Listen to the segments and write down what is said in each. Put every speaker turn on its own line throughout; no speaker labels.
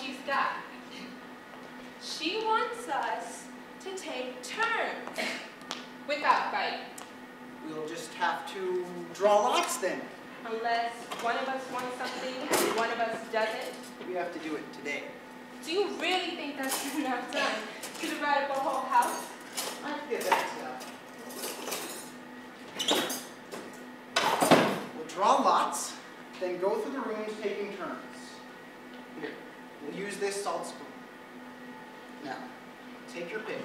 she's got. She wants us to take turns without fighting.
We'll just have to draw lots then.
Unless one of us wants something and one of us doesn't.
We have to do it today.
Do you really think that's enough time to divide up a whole house?
I feel that's. We'll draw lots, then go through the rooms taking turns use this salt spoon. Now, take your pick.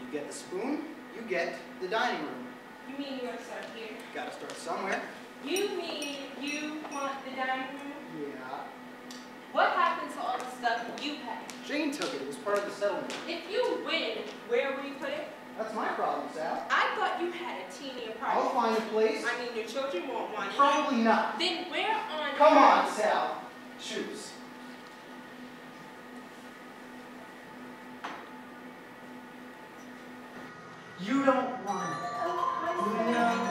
You get the spoon, you get the dining room.
You mean you gotta start here?
Gotta start somewhere.
You mean you want the dining room?
Yeah.
What happened to all the stuff you packed?
Jane took it. It was part of the settlement.
If you win, where will you put it?
That's my problem, Sal.
I thought you had a teeny apartment.
I'll find a place.
I mean, your children won't want it.
Probably not.
Then where on
Come on, Sal. Choose. You don't want it.
Oh, no.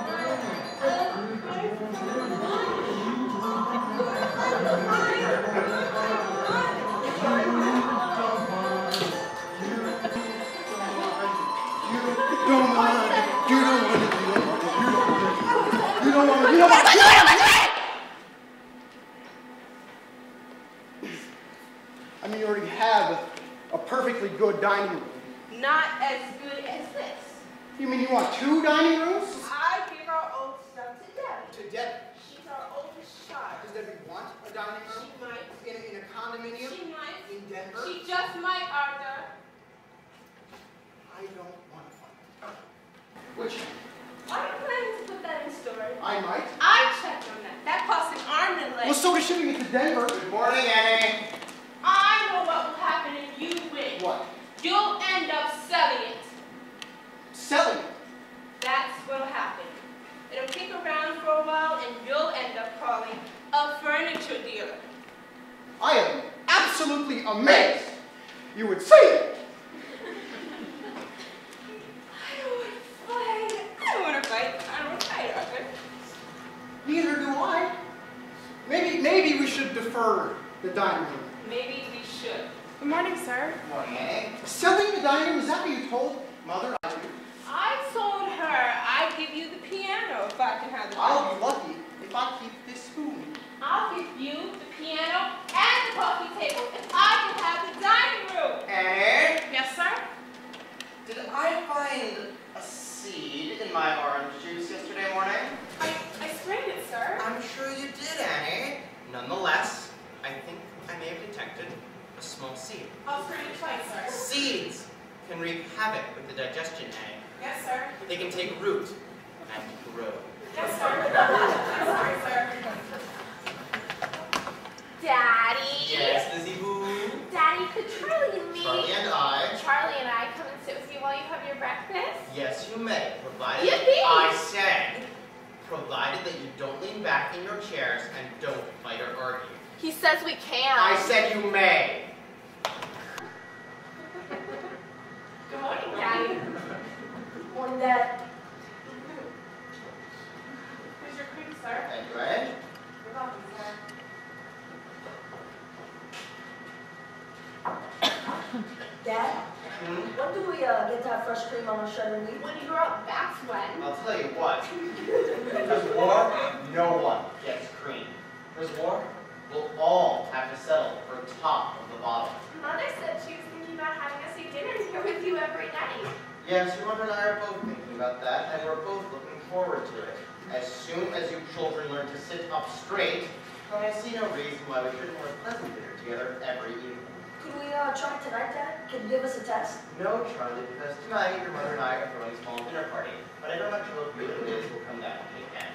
There's war, we'll all have to settle for top of the bottle.
Mother said she was thinking about having us eat dinner here with you every night.
Yes, your mother and I are both thinking about that, and we're both looking forward to it. As soon as you children learn to sit up straight, then I see no reason why we shouldn't have a pleasant dinner together every evening.
Could we uh, try tonight, Dad? Can you give us a test?
No, Charlie, because tonight your mother and I are throwing a small dinner party, but I don't know if you and Liz will come down with me again.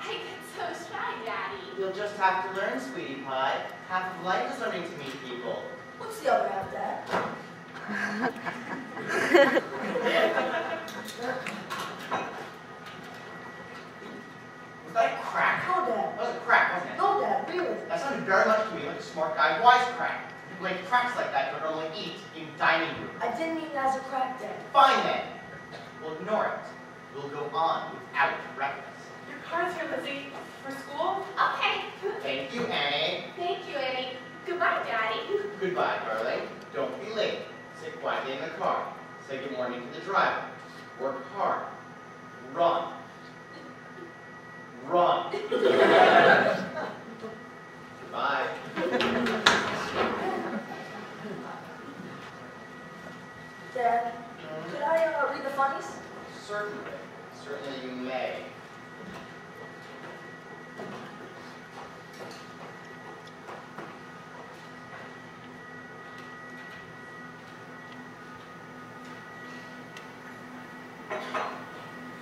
I get so shy, Daddy.
You'll just have to learn, sweetie pie. Half of life is learning to meet people.
What's the other half, Dad?
Was that a crack?
No, Dad.
That was a crack, wasn't it?
No, Dad, really.
That sounded very much to me like a smart guy wisecrack. People make cracks like that don't normally eat in dining room.
I didn't mean it as a crack, Dad.
Fine then. We'll ignore it. We'll go on without breakfast.
Your car's here, Lizzie, for school.
Okay.
Thank you, Annie.
Thank you, Annie. Goodbye, Daddy.
Goodbye, darling. Don't be late. Sit quietly in the car. Say good morning to the driver. Work hard. Run. Run. Goodbye.
Dad, could I uh, read the funnies?
Certainly. Certainly you may.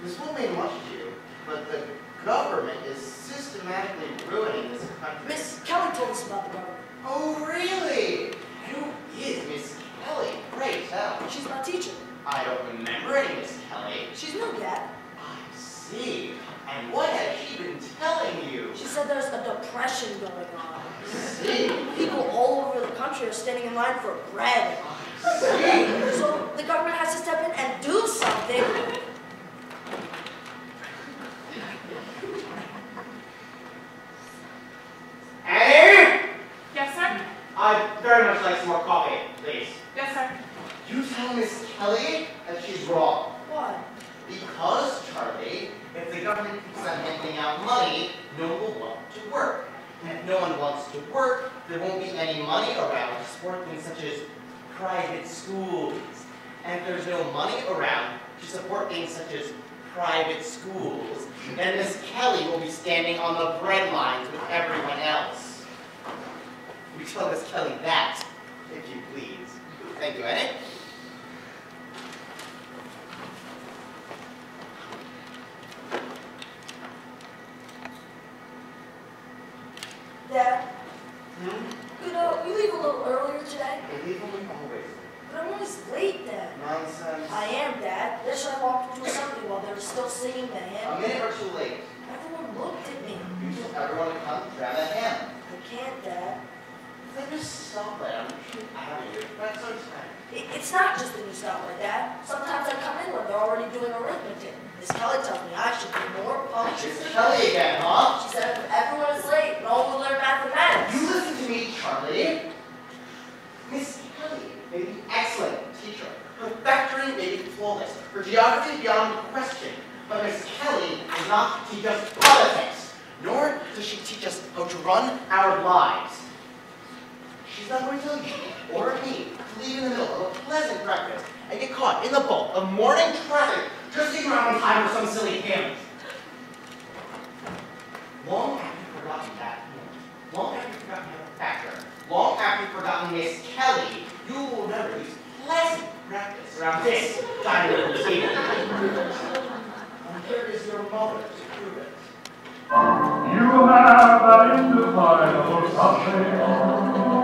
This won't mean much
said there's a depression going on. People all over the country are standing in line for bread. So the government has to step in and do something.
Annie!
Yes, sir?
I'd very much like some more coffee, please.
Yes, sir.
You tell Miss Kelly that she's wrong.
Why?
Because, Charlie, if the government keeps on handing out money, no one will want to work. And if no one wants to work, there won't be any money around to support things such as private schools. And if there's no money around to support things such as private schools, then Miss Kelly will be standing on the bread lines with everyone else. You tell Miss Kelly that, if you please. Thank you, Annie.
Not just the new software, Dad. Sometimes I come in when they're already doing arithmetic. Miss Kelly tells me I should be more punctual.
It's Kelly again, huh?
She said if everyone is late, no one will learn mathematics.
You listen to me, Charlie. Miss Kelly may be excellent teacher. Her factoring may be flawless. Her geography beyond question. But Miss Kelly does not teach us politics. Nor does she teach us how to run our lives. She's not going to tell you or me leave in the middle of a pleasant breakfast and get caught in the bulk of morning traffic get around on time for some silly hymn. Long after you've forgotten that hymn, long after you've forgotten the factor, long after you've forgotten Miss Kelly, you will remember these pleasant breakfasts around this dining room table. and here is your mother to prove it.
You have that indefinable something.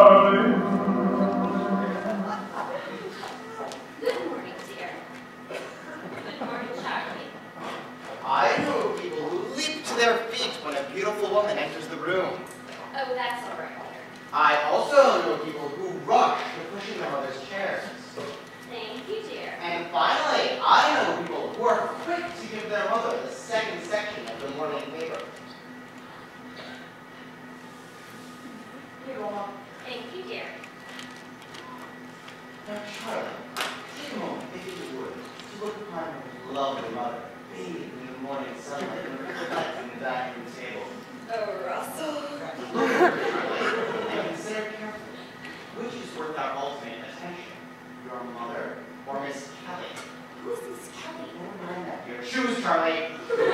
single woman enters
the room.
Oh,
that's
all right. I
also know people
who rush to
pushing their mother's
chairs. Thank you, dear. And finally, I
know people who are quick to give their mother
the
second section of the morning paper. Hey,
Mama. Thank you,
dear. Now, Charlie, take a moment, if you would, to look upon your
lovely mother,
bathing in the
morning sunlight and reflecting the dining table. Oh, Which is worth our
attention? Your mother
or Miss Kelly?
Who's Miss Kelly? Never mind that. Shoes,
Charlie!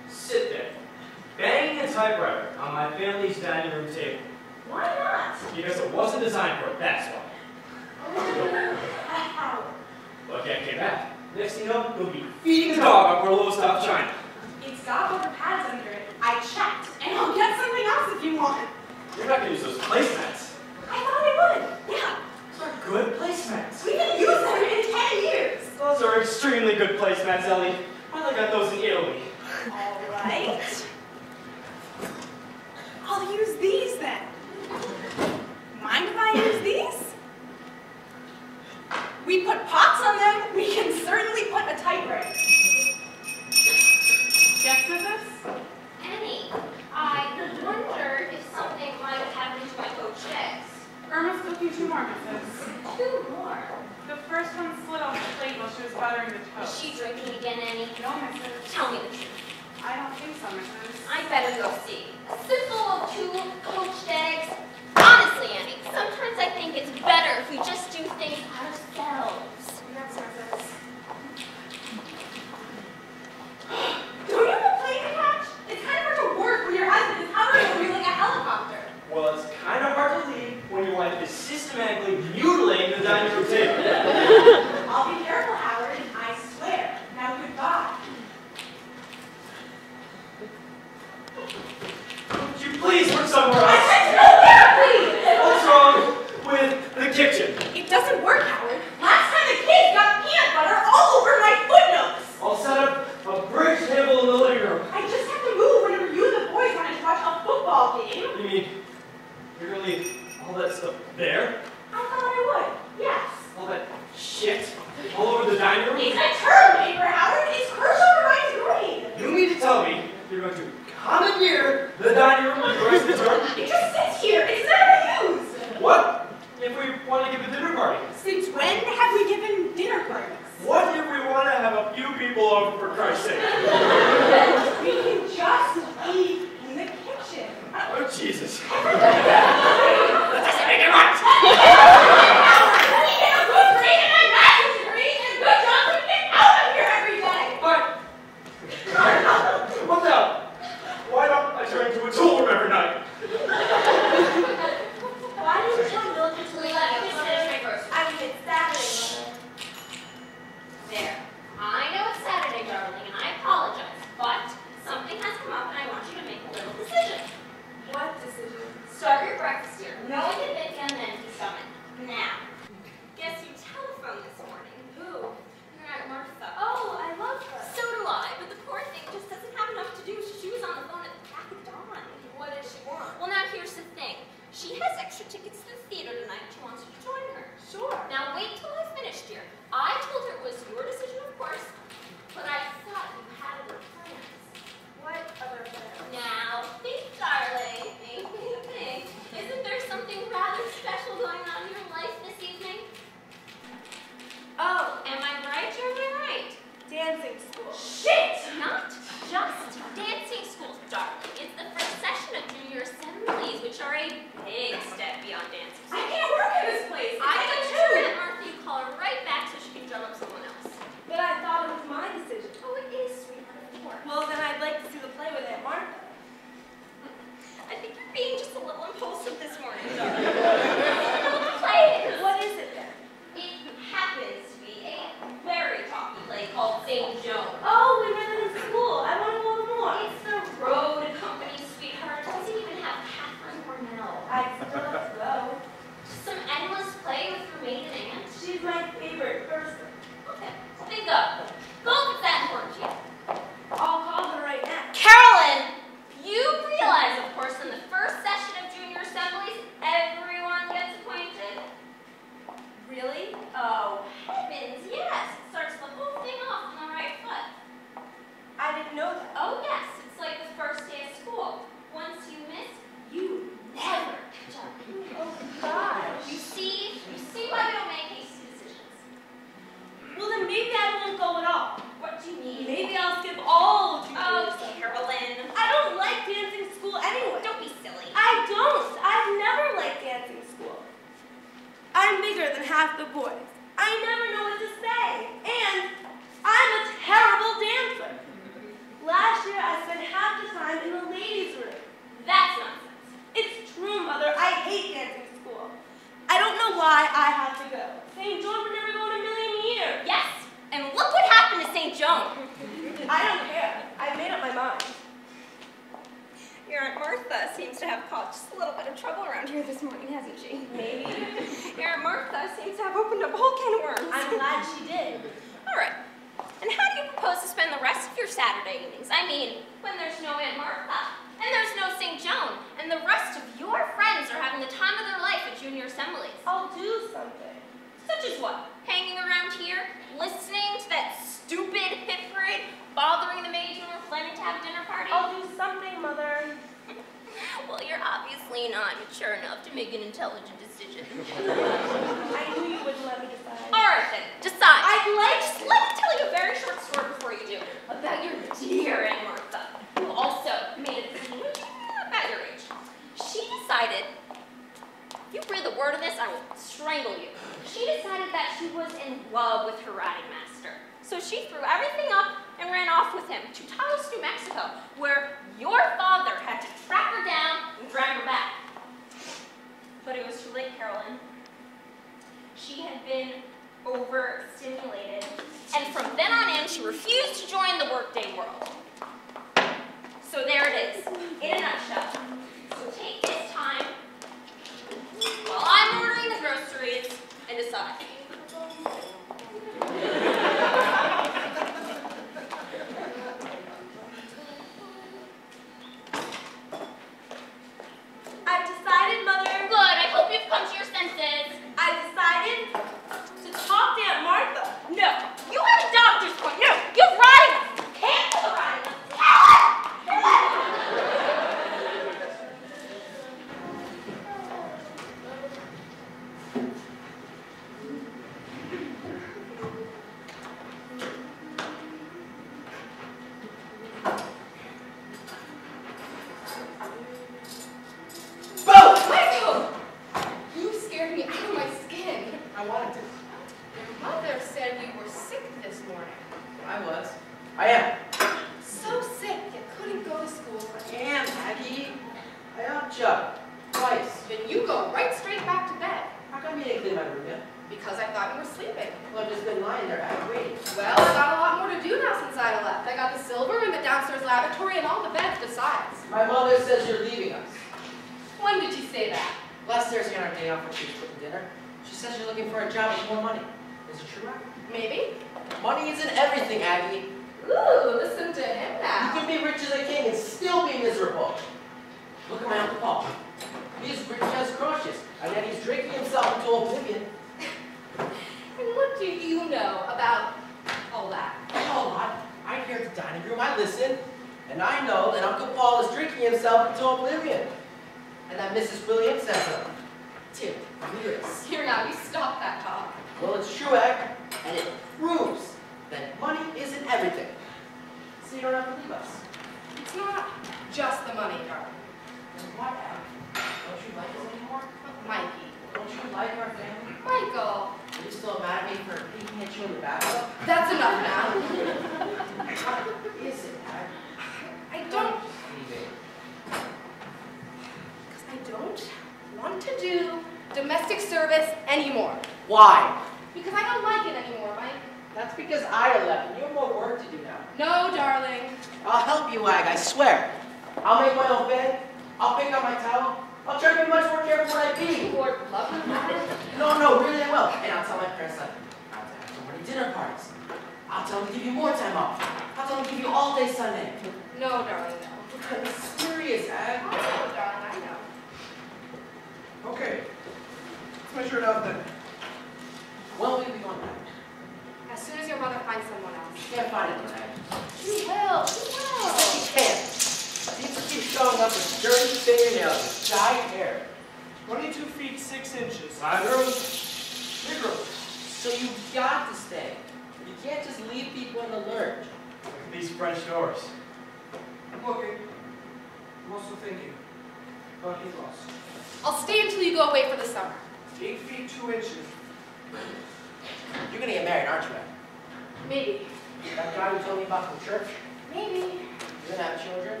That guy who told me about from church?
Maybe.
You're gonna have children?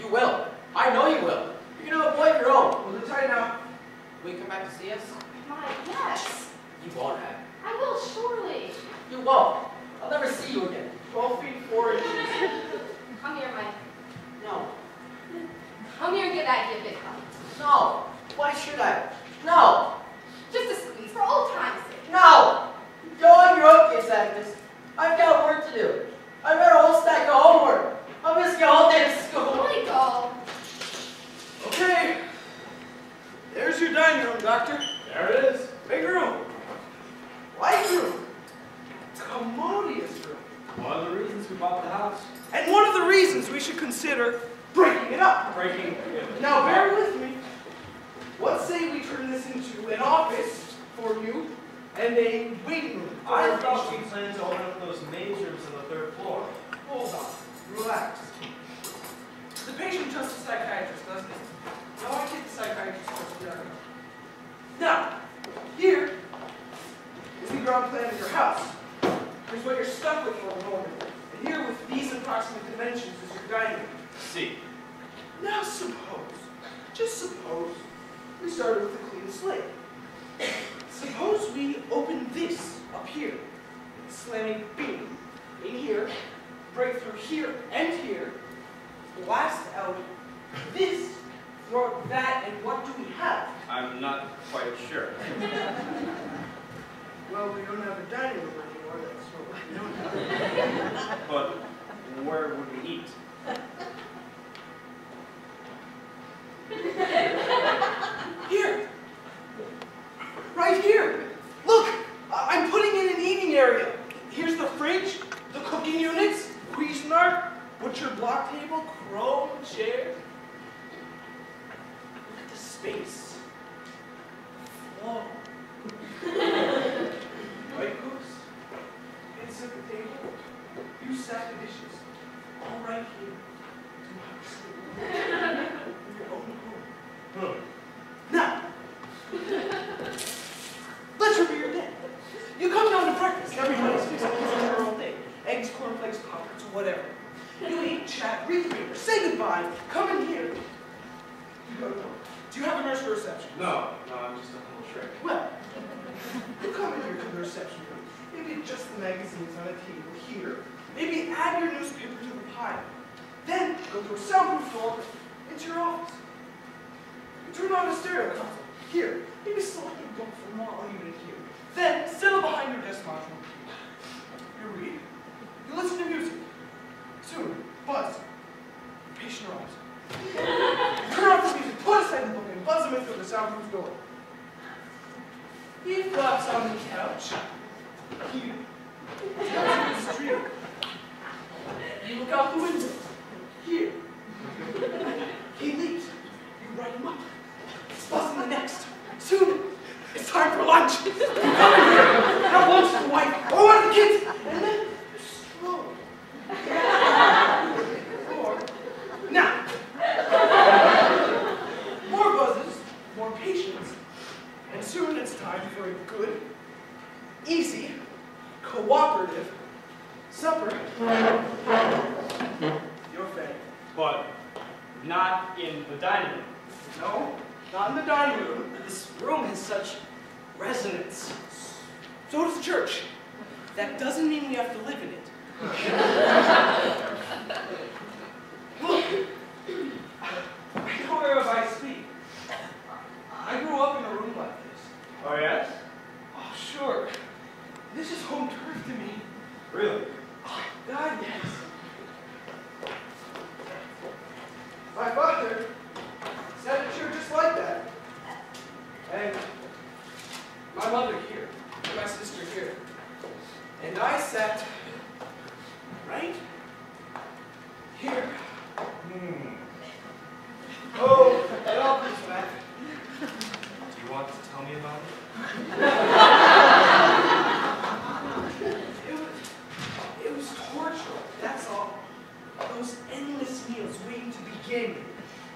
You will. I know you will. You're gonna have a boy of your own.
Hold it tight now.
Will you come back to see us?
My, yes.
You won't, Ag.
I will surely.
You won't. I'll never see you again.
12 feet 4 inches.
Come here, Mike.
No.
Come here and get that big hug.
No. Why should I? No.
Just a squeeze for old time's sake.
No. Go on your own, kids, Agnes. I've got work to do. I've got a whole stack of homework. I'm missing a whole day of school.
Oh Michael.
Okay. There's your dining room, Doctor.
There it is.
Big room. Light room. Commodious room.
One of the reasons we bought the house.
And one of the reasons we should consider breaking it up.
Breaking. it up.
Now, bear with me. What say we turn this into an office for you and a waiting room for
I thought we
patients?
planned to open up those maze rooms on the third floor.
Hold on. Relax. The patient trusts the psychiatrist, doesn't he? No, I think the psychiatrist trusts the doctor. Now, here is the ground plan of your house. Here's what you're stuck with for the moment. And here with these approximate dimensions is your dining room.
See.
Now suppose, just suppose, we started with a clean slate. Suppose we open this up here, slamming beam in here, break through here and here, blast out this, throw out that, and what do we have?
I'm not quite sure.
Well, we don't have a dining room anymore, that's what we don't have.
But where would we eat?
Here! Right here! Look! I'm putting in an eating area. Here's the fridge, the cooking units, Cuisinart, butcher block table, chrome chair. Look at the space. Flow. White goose. Insert the table. You stack the dishes. All right here. Do not sleep. In your own home. Now, let's review your day. You come down to breakfast. Everybody's fixing their own thing. Eggs, cornflakes, poppers, whatever. You eat, chat, read the paper, say goodbye, come in here. You go to work. Do you have a nurse for reception?
No, no, I'm just a little trick.
Well, you come in here to the reception room. Maybe just the magazines on a table here. Maybe add your newspaper to the pile. Then go to a soundproof door into your office. You Turn on a stereo console. Here. Maybe select a book from all unit here. Then settle behind your desk module. You read. You listen to music. Soon, buzz. Patient arrives. Turn off the music, put aside the book, and buzz him in through the soundproof door. He flops on the couch. Here. Down to the street. You look out the window. Here. He leaves. You write him up. He's buzzing the next. Soon, it's time for lunch. Come here, have lunch with the wife or one of the kids, and then slow. Or, now. More buzzes, more patience, and soon it's time for a good, easy, cooperative supper. Your fate.
But not in the dining room.
No, not in the dining room. This room has such resonance. So does the church. That doesn't mean we have to live in it. Look, I know whereof I speak. I grew up in a room like this.
Oh, yes?
Oh, sure. This is home turf to me.
Really?
Oh, God, yes. My father said to her just like that. And my mother here, my sister here. And I sat right here.
Hmm.
Oh, it all comes back.
Do you want to tell me about it?
it was torture, that's all. Those endless meals waiting to begin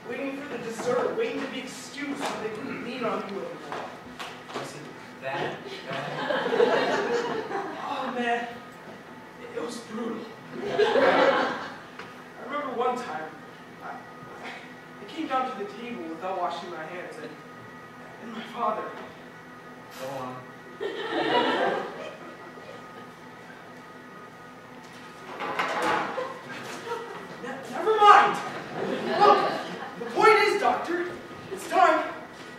waiting for the dessert, waiting to be excused so they couldn't lean on you anymore.
Wasn't that bad?
oh man, it, it was brutal. I remember one time, I, I, came down to the table without washing my hands, and, and my father.
Go on.
never mind! Look! point is, Doctor, it's time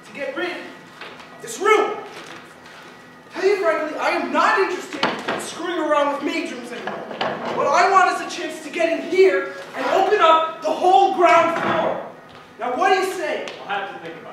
to get rid of this room. Tell you frankly, I am not interested in screwing around with maidrooms anymore. What I want is a chance to get in here and open up the whole ground floor. Now, what do you say?
I'll have to think about it.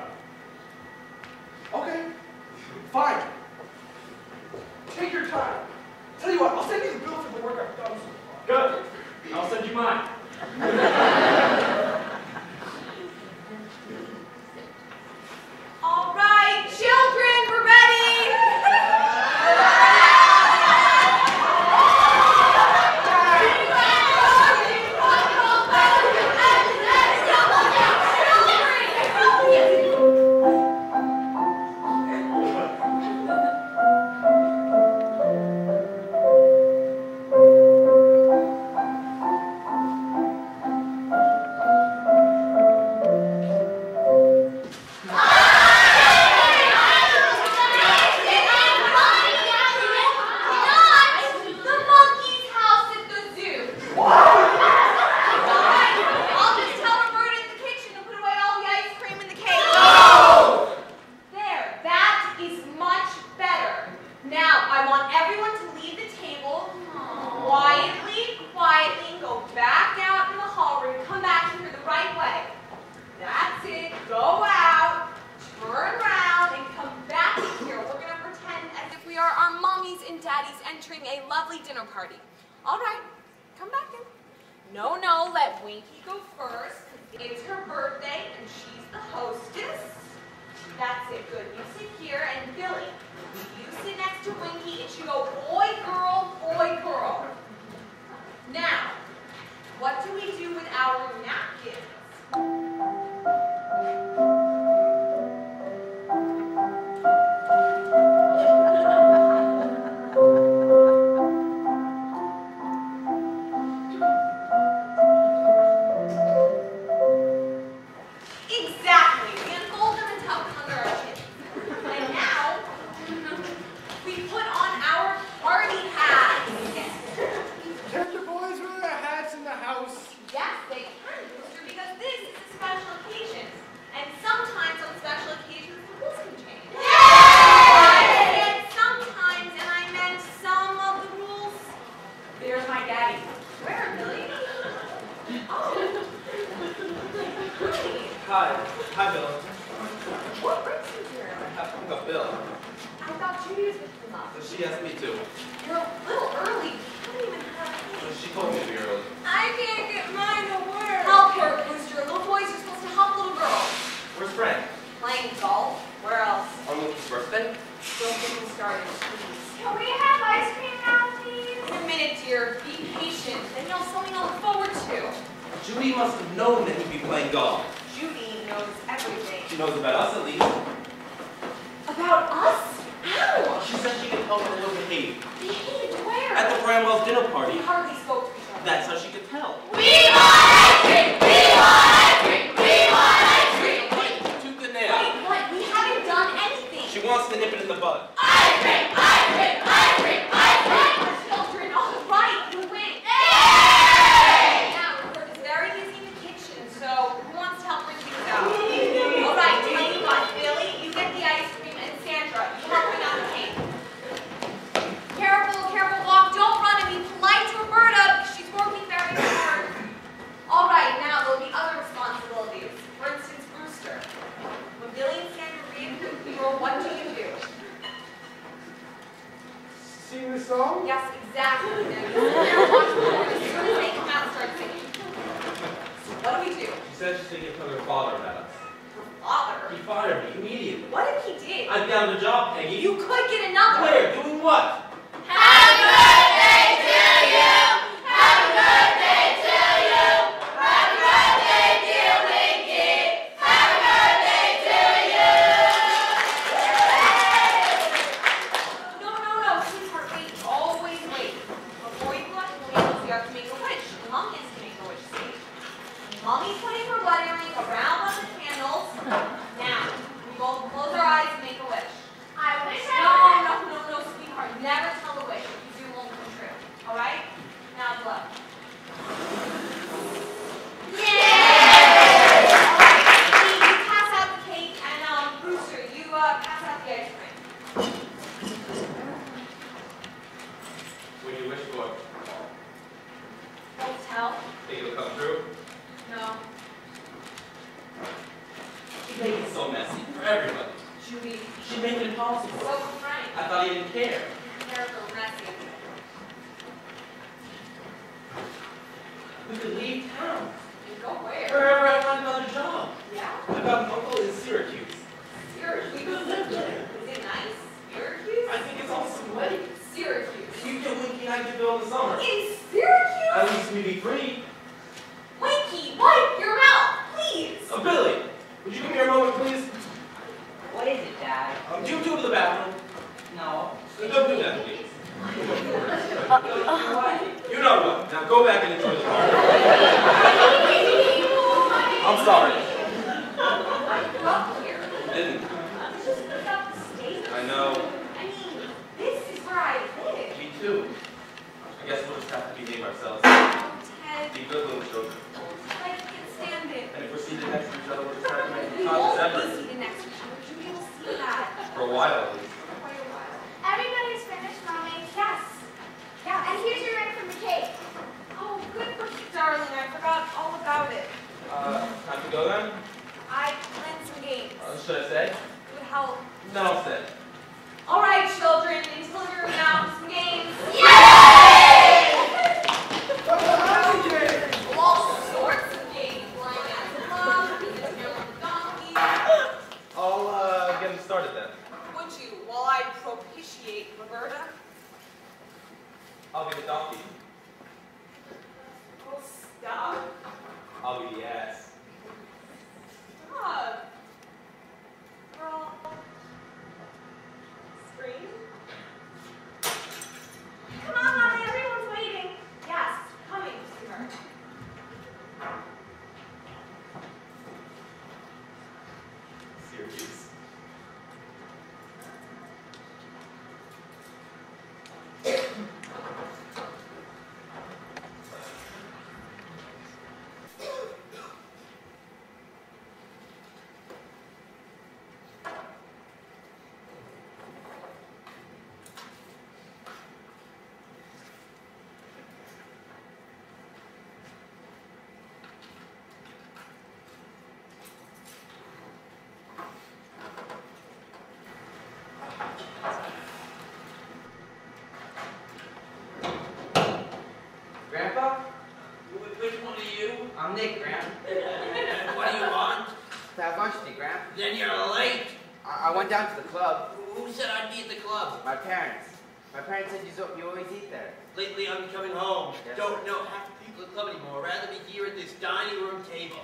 this
dining room table.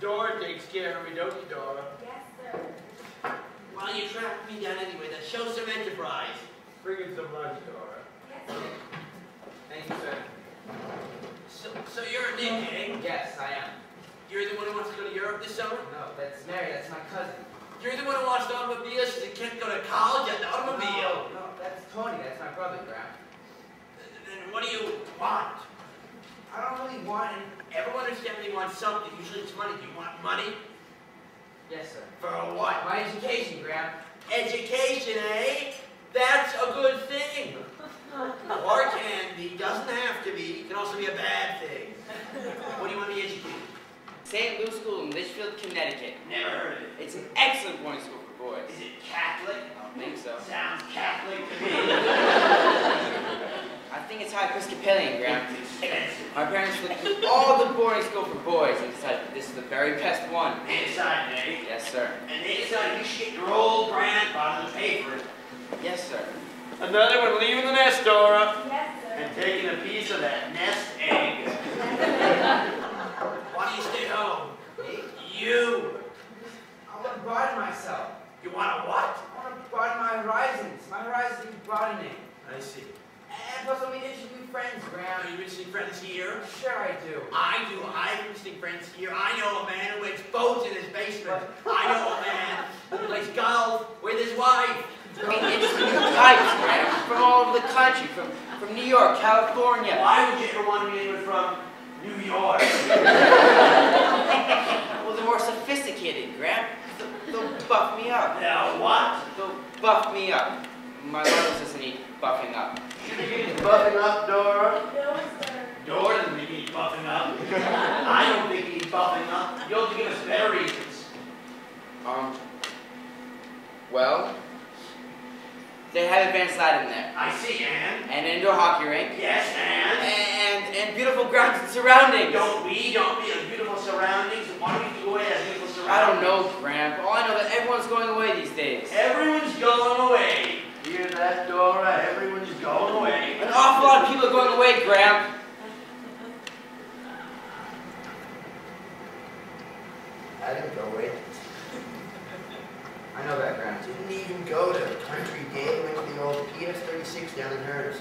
Dora takes care of me, don't you, Dora?
Yes, sir.
While you track me down anyway, now show some enterprise. Bring in some lunch, Dora.
Yes, sir.
Thank you, sir.
So, so you're a Nick, eh?
Yes, I am.
You're the one who wants to go to Europe this summer?
No, that's Mary, that's my cousin.
You're the one who wants the automobile, she can't go to college at the automobile.
No, no, that's Tony, that's my brother, Graham.
Then what do you want?
I don't really want it.
Everyone understandably wants something. Usually it's money. Do you want money?
Yes, sir.
For what?
My education, grand.
Education, eh? That's a good thing. or can be. Doesn't have to be. It can also be a bad thing. what do you want to be educated?
St. Luke's School in Litchfield, Connecticut.
Never heard of it.
It's an excellent boarding school for boys.
Is it Catholic?
I don't think so.
Sounds Catholic to me.
high Episcopalian, Graham. My parents looked through all the boarding school for boys and decided this is the very best one.
Inside, eh?
Yes, sir.
And they inside, you should get your old grandfather to pay for it.
Yes, sir.
Another one leaving the nest, Dora.
Yes, sir.
And taking a piece of that nest egg. Why do you stay home?
Me?
You.
I want to broaden myself.
You want to what?
I want to broaden my horizons. My horizons are broadening.
I see.
And plus, I mean, interesting new friends, Graham.
Are you visiting friends here?
Sure, I do.
I do. I have visiting friends here. I know a man who makes boats in his basement. I know a man who plays golf with his wife.
I mean, interesting new types, Graham, from all over the country, from, from New York, California.
Why would you ever want to meet anyone from New York?
Well, they're more sophisticated, Graham. They'll, they'll buff me up.
Now what?
They'll buff me up. My mother doesn't need buffing up.
You think he's buffing up, Dora?
No, sir.
Dora doesn't think he's buffing up. I don't think he's buffing up. You'll have to give us better reasons.
Um, well, they have advanced light in there.
I see, Anne.
And an indoor hockey rink.
Yes, Anne.
And, and beautiful grounds and surroundings.
Don't we? Don't we have beautiful surroundings? Why don't we go away have beautiful surroundings?
I don't know, Grandpa. All I know that everyone's going away these days.
Everyone's going away. Hear that, Dora? Everyone's going away.
An awful lot of people are going away, Graham.
I didn't go away.
I know that, Graham.
Didn't even go to country day. Went to the old PS36 down in Hers.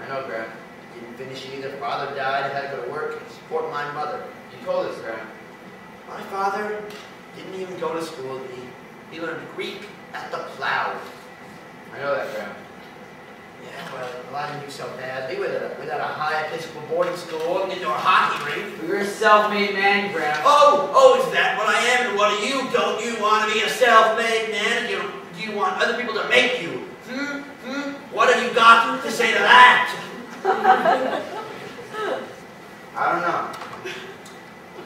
I know, Graham.
Didn't finish either. Father died. Had to go to work and support my mother.
You told us, Graham.
My father didn't even go to school. He, he learned Greek at the plow.
I know that, Graham.
Yeah, well, well, I didn't do so badly. Without a, without a high Episcopal boarding school and
Indoor hockey rink.
You're a self-made man, Graham.
Oh, oh, is that what I am? And what are you? Don't you want to be a self-made man? Do you, do you want other people to make you? Hmm? Hmm? What have you got to say to that?
I don't know.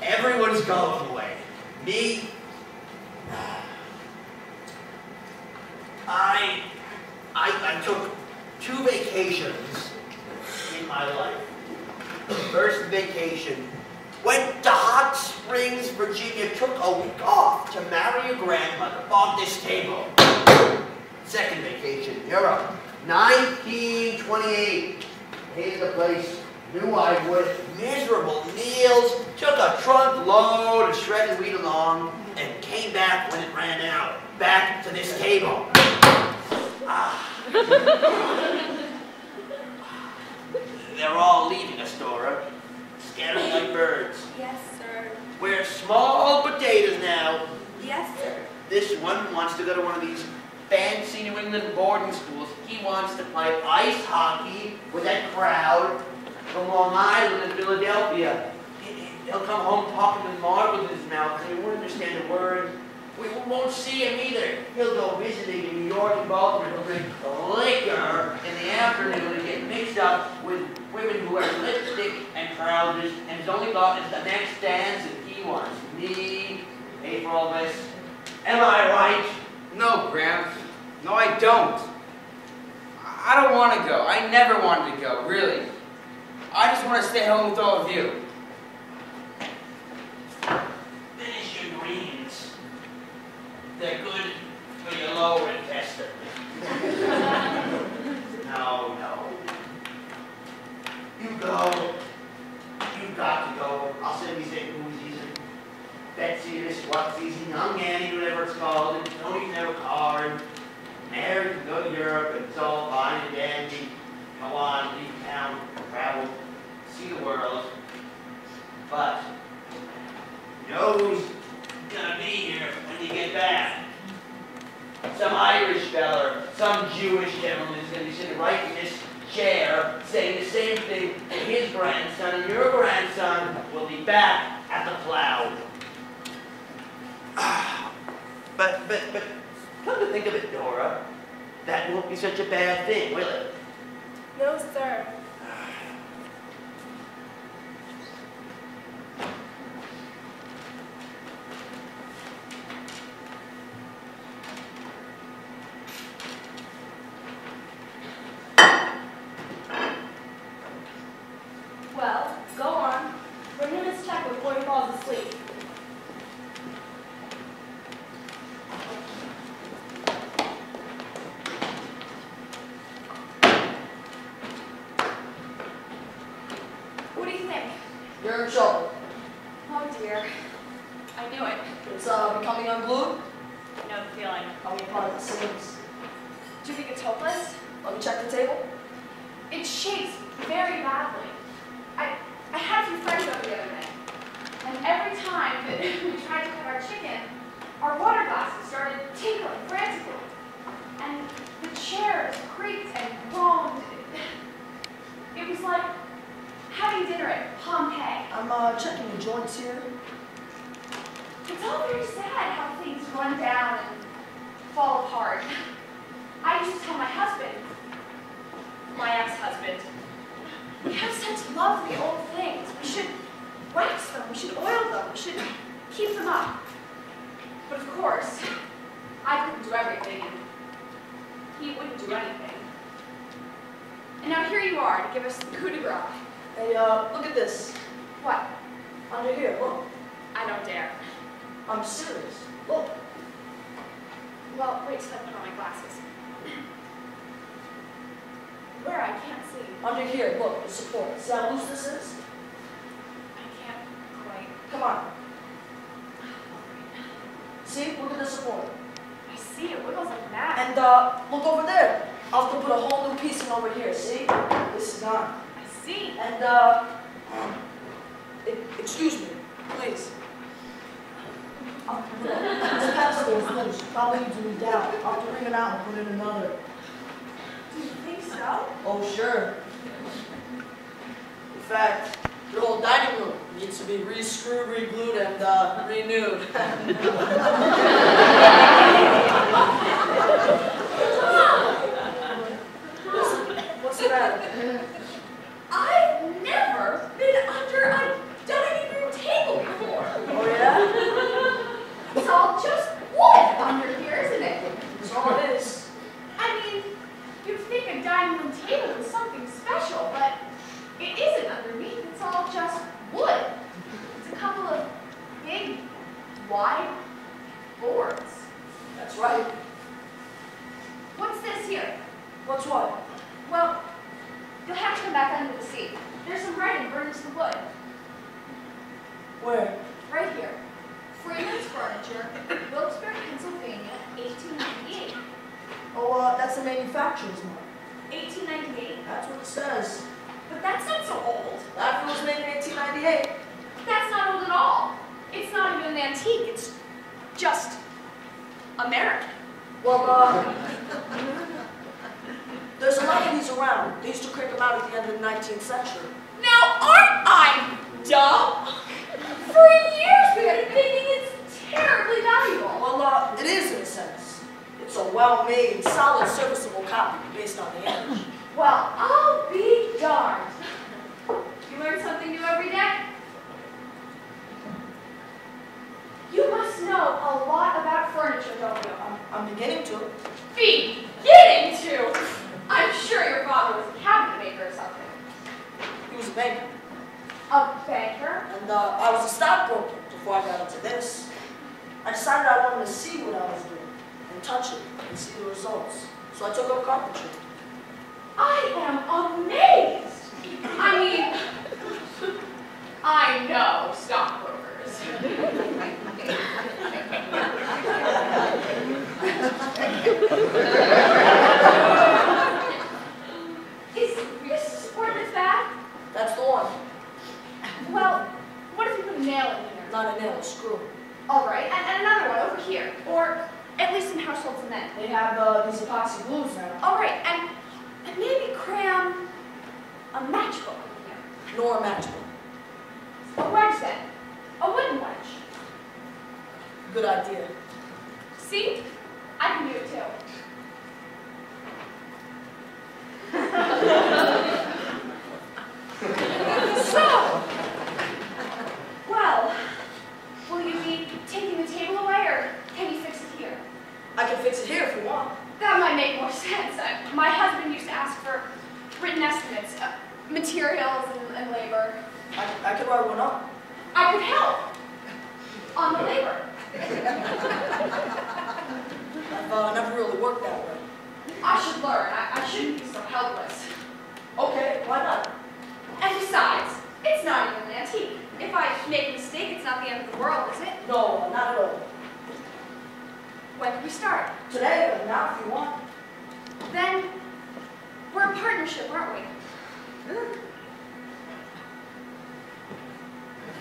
Everyone's going away. Me? I, I, I took two vacations in my life.
First vacation, went to Hot Springs, Virginia, took a week off to marry your grandmother, bought this table. Second vacation, Europe, 1928. Hated the place, knew I would. Miserable meals, took a trunk load of shredded wheat along,
and came back when it ran out. Back to this table. Ah. They're all leaving us, Dora. Scattering like birds.
Yes, sir.
We're small potatoes now.
Yes, sir.
This one wants to go to one of these fancy New England boarding schools. He wants to play ice hockey with that crowd from Long Island and Philadelphia. He- He'll come home talking with marbles in his mouth, and we won't understand a word. We won't see him either. He'll go visiting in New York and Baltimore. He'll drink liquor in the afternoon and get mixed up with women who wear lipstick and trousers, and his only thought is the next dance, and he wants me to pay for all this. Am I right?
No, Graham. No, I don't. I don't want to go. I never wanted to go, really. I just want to stay home with all of you.
Finish your greens. They're good for your lower intestine. no, no. You go. You got to go. I'll send you St. Whoosies and Betsy and Swatsies and Young Annie, whatever it's called, and Tony can have a car, and Mary can go to Europe, and it's all fine and dandy. Go on, leave town, travel, see the world. But who's gonna be here when you get back? Some Irish fella, some Jewish gentleman is gonna be sitting right in this chair saying the same thing to his grandson, and your grandson will be back at the plow. But, but, but, come to think of it, Dora, that won't be such a bad thing, will it?
No, sir.
Wide boards.
That's right.
What's this here?
What's what?
Well, you'll have to come back under the seat. There's some writing burned into the wood.
Where?
Right here. Freeman's Furniture, Wilkes-Barre, Pennsylvania, 1898.
Oh, uh, that's the manufacturer's mark.
1898?
That's what it says.
But that's not so old.
That was made in 1898.
That's not old at all. It's not even an antique. It's just American.
Well, uh, there's a lot of these around. They used to crank them out at the end of the 19th century.
Now, aren't I dumb? For years we have been thinking it's terribly valuable.
Well, uh, it is in a sense. It's a well-made, solid, serviceable copy based on the image.
Well, I'll be darned. You learn something new every day? You must know a lot about furniture, don't you?
I'm, I'm beginning to.
Beginning to! I'm sure your father was a cabinet maker or something.
He was a banker.
A banker?
And uh, I was a stockbroker before I got into this. I decided I wanted to see what I was doing and touch it and see the results. So I took up carpentry.
I am amazed! I mean, I know stockbrokers. Is this support this bad?
That's the one.
Well, what if you put a nail in here?
Not a nail, a screw.
All right, and, and another one over here, or at least in household cement.
They have uh, these epoxy glues now.
All right, and, and maybe cram a matchbook in here.
Nor a matchbook.
A wedge then. A wooden wedge.
Good idea.
See? I can do it too. so, well, will you be taking the table away or can you fix it here?
I can fix it here if you want.
That might make more sense. My husband used to ask for written estimates, uh, materials and, and labor.
I, I could write one up.
I could help on the labor.
I've uh, never really worked that way.
I should learn. I, I shouldn't be so helpless.
Okay, why not?
And besides, it's not even an antique. If I make a mistake, it's not the end of the world, is it?
No, not at all.
When can we start?
Today, but now if you want.
Then, we're a partnership, aren't we?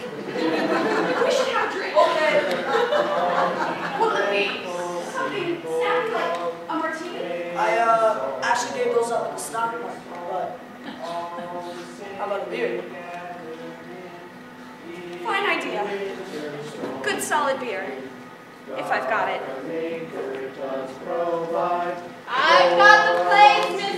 We should have a drink.
Okay.
Will it be something snappy like a martini?
I uh actually gave those up at the stock market, but how about a beer?
Fine idea. Good solid beer. If I've got it.
I've got the plates,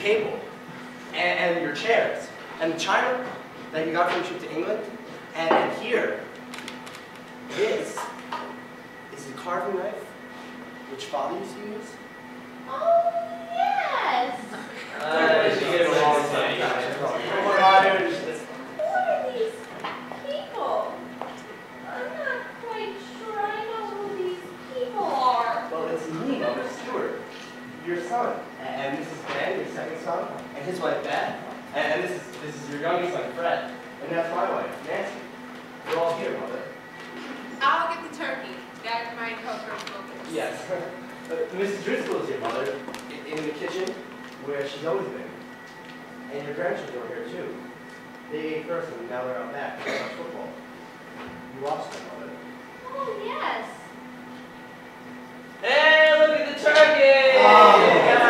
table, and, and your chairs, and the china that you got from your trip to England, and, and here, this is the carving knife which Father used to use.
Oh, yes.
Uh, she gets along sometimes.
Who are these people? I'm not quite sure I know who these people are.
Well, it's me, Mother Stewart, your son, and, and this is Ben, your second son, and his wife Beth, and, and this is this is your youngest son Fred, and that's my wife Nancy. We're all here, Mother.
I'll get the turkey. That's my cocoa focus.
Yes. Uh, Mrs. Driscoll is here, Mother, in, in the kitchen, where she's always been. And your grandchildren are here, too. They ate first, and now they're out back to watch football. You watched them, Mother.
Oh, yes.
Hey, look at the turkey!
Oh, And,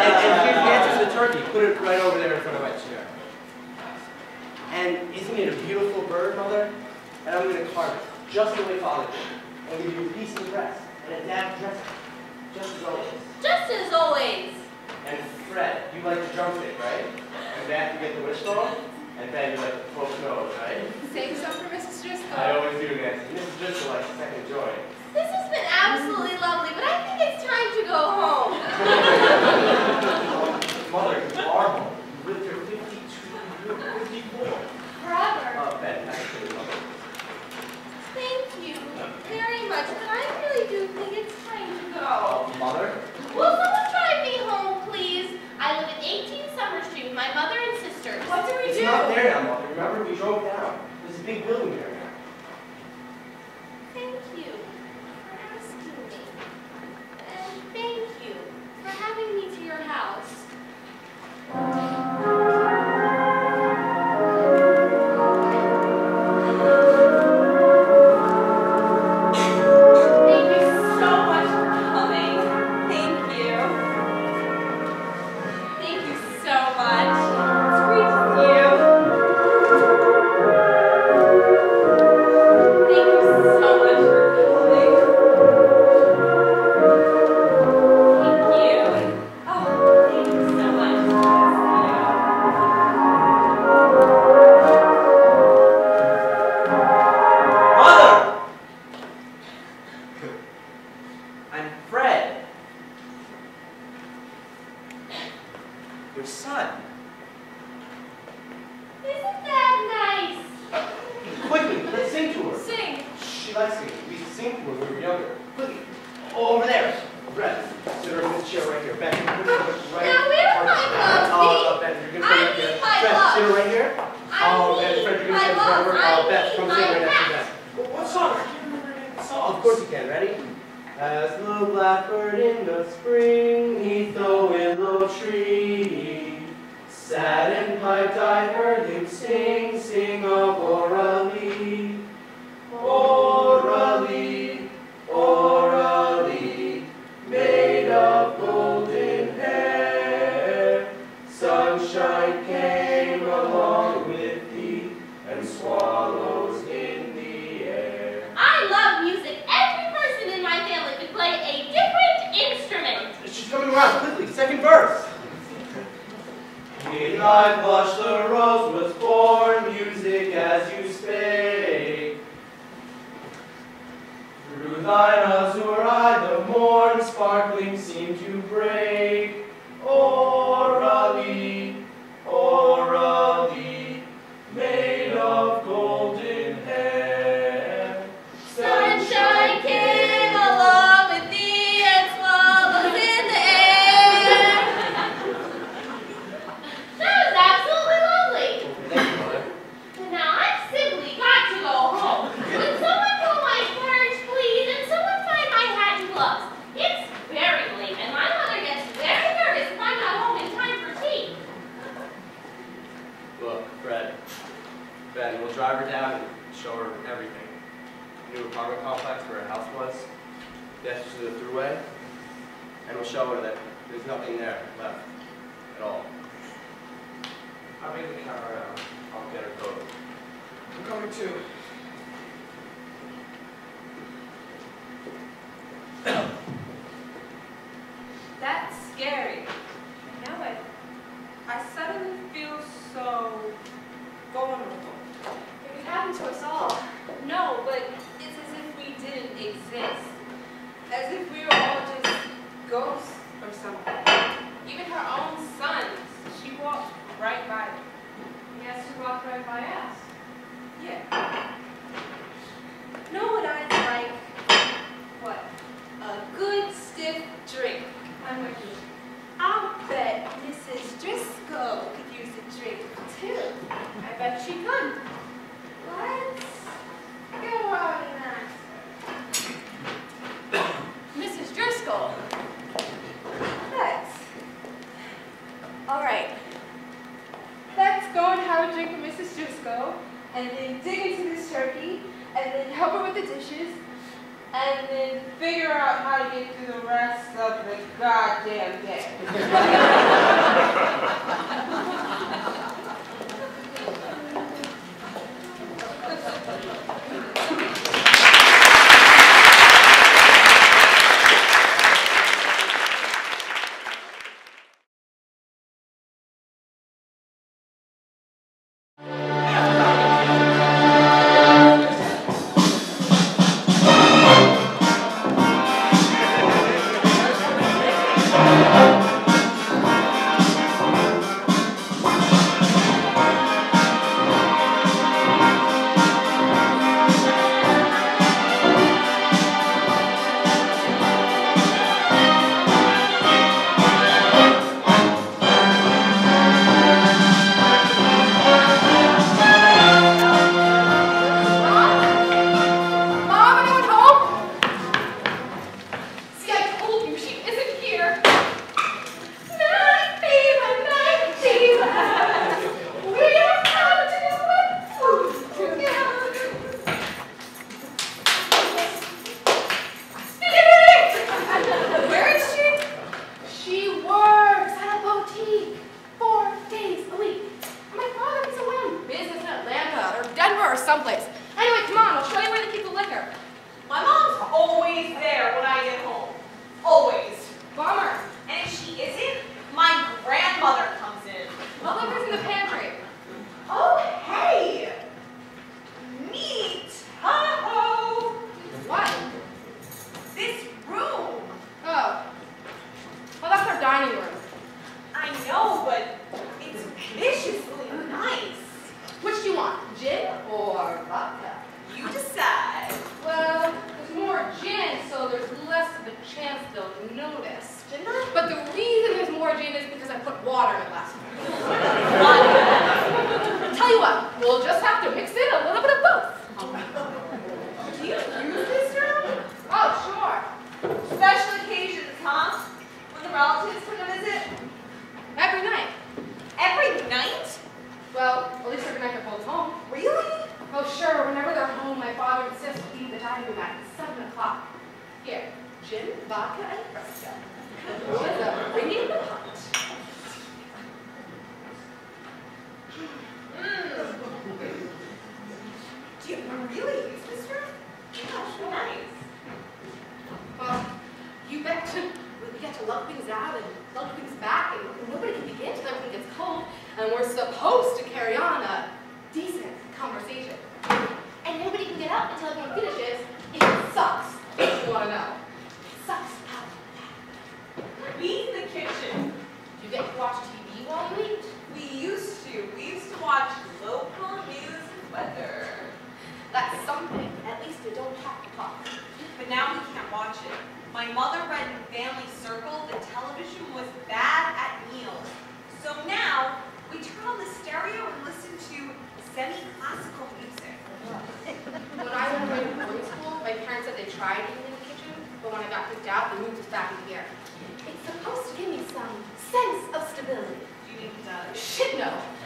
and here's the answer to the turkey. Put it right over there in front of my chair. And isn't it a beautiful bird, Mother? And I'm going to carve it just the way Father did. And give you a piece of breast and a dab dressing, just as always.
Just as always.
And Fred, you like the drumstick, right? And Beth, you get the wishbone. And Ben, you like the pope's nose, right?
Save some for Mrs. Driscoll.
I always do, Nancy. Mrs. Driscoll likes second joy.
This has been absolutely lovely, but I think it's time to go home.
Mother, you are home. You lived here 52 years, 54.
Forever.
Uh, Ben, thanks for the mother.
Thank you very much, but I really do think it's time to go.
Oh, mother?
Will someone drive me home, please? I live at 18 Summer Street with my mother and sisters. What do we
It's
do?
not there now, mother. Remember, we drove down. There's a big building there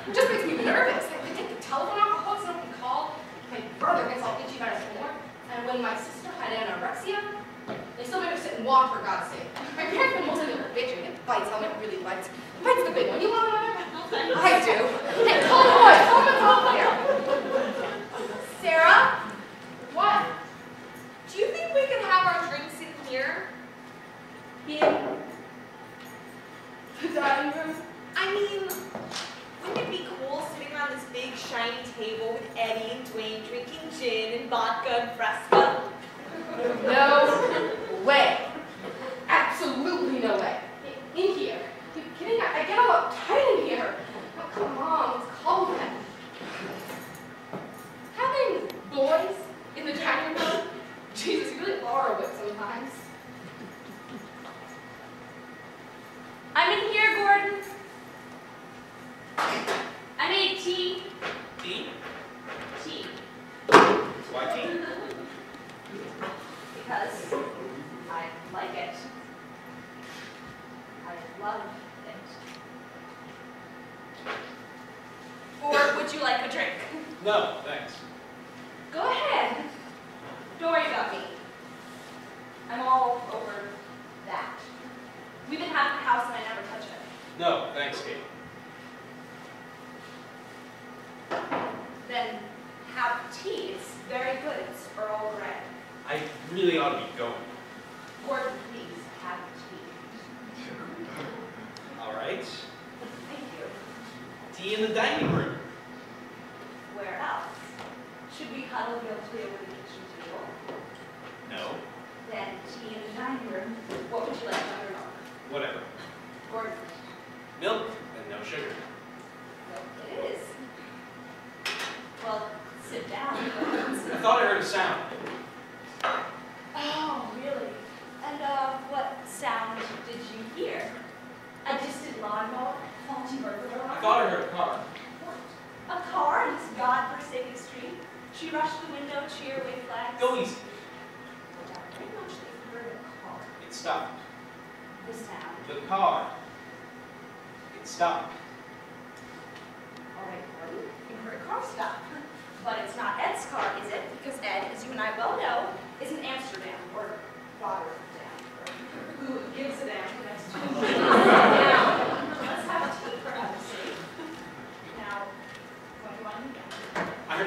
It just
makes me nervous.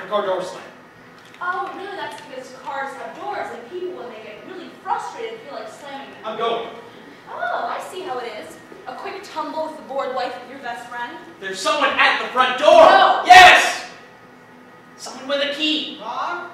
with
car door slam.
Oh, really? That's because cars have doors, and people, when they get really frustrated, feel like slamming them.
I'm going.
Oh, I see how it is. A quick tumble with the bored wife of your best friend.
There's someone at the front door.
No.
Yes. Someone with a key.
Huh?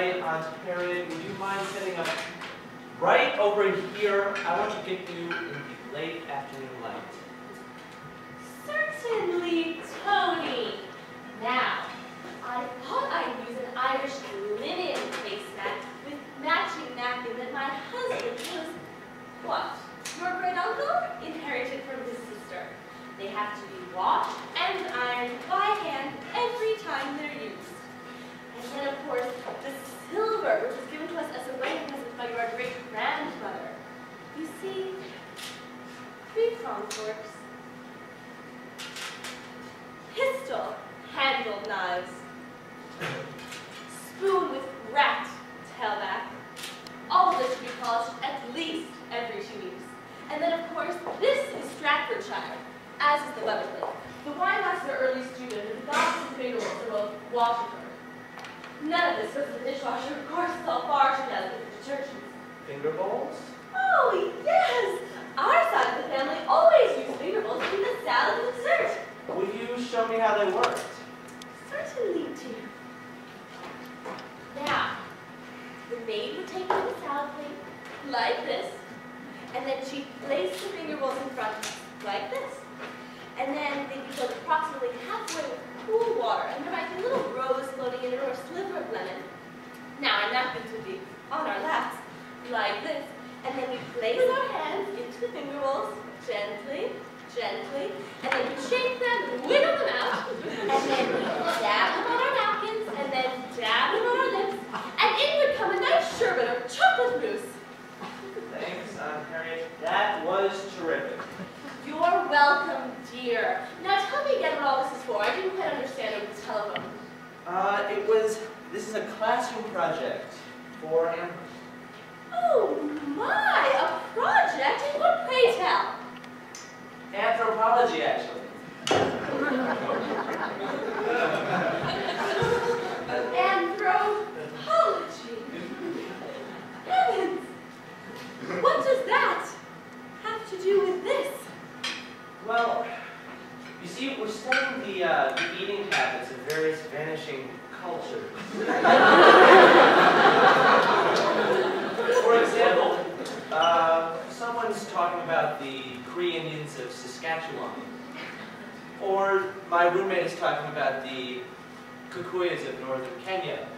Right, Aunt Harriet, would you mind setting up right over here? I want to get you in the late afternoon light.
Certainly, Tony. Now, I thought I'd use an Irish linen placemat with matching napkin that my husband was, what, your great uncle? Inherited from his sister. They have to be washed and ironed by hand every time they're used. And then, of course, the silver, which was given to us as a wedding present by your great-grandmother. You see, three-pronged forks, pistol handled knives, spoon with rat tail back, all of this should be polished at least every two weeks. And then, of course, this is Staffordshire, as is the weather plate. The wine lasses are early Steuben, and the glasses and rolls are both Washington. None of this goes in the dishwasher, of course, it's all far too delicate for detergents.
Finger bowls?
Oh, yes! Our side of the family always used finger bowls in the salad and dessert.
Will you show me how they worked?
Certainly, dear. Now, the maid would take the salad plate like this, and then she'd place the finger bowls in front like this. And then they'd be filled approximately halfway with cool water, and there might be a little rose floating in it or a sliver of lemon. Now, our napkins would be on our laps, like this, and then we place our hands into the finger bowls, gently, gently, and then shake them wiggle them out, and then dab them on our napkins, and then dab them on our lips, and in would come a nice sherbet or chocolate mousse.
Thanks, Aunt Harriet. That was terrific.
You're welcome, dear. Now tell me again what all this is for. I didn't quite understand over the telephone.
Uh, it was, this is a classroom project for Amber.
Oh my, a project? And what pray tell?
Anthropology, actually.
Anthropology. Heavens! What does that have to do with this?
Well, you see, we're studying the, uh, the eating habits of various vanishing cultures. For example, uh, someone's talking about the Cree Indians of Saskatchewan. Or my roommate is talking about the Kikuyus of northern Kenya.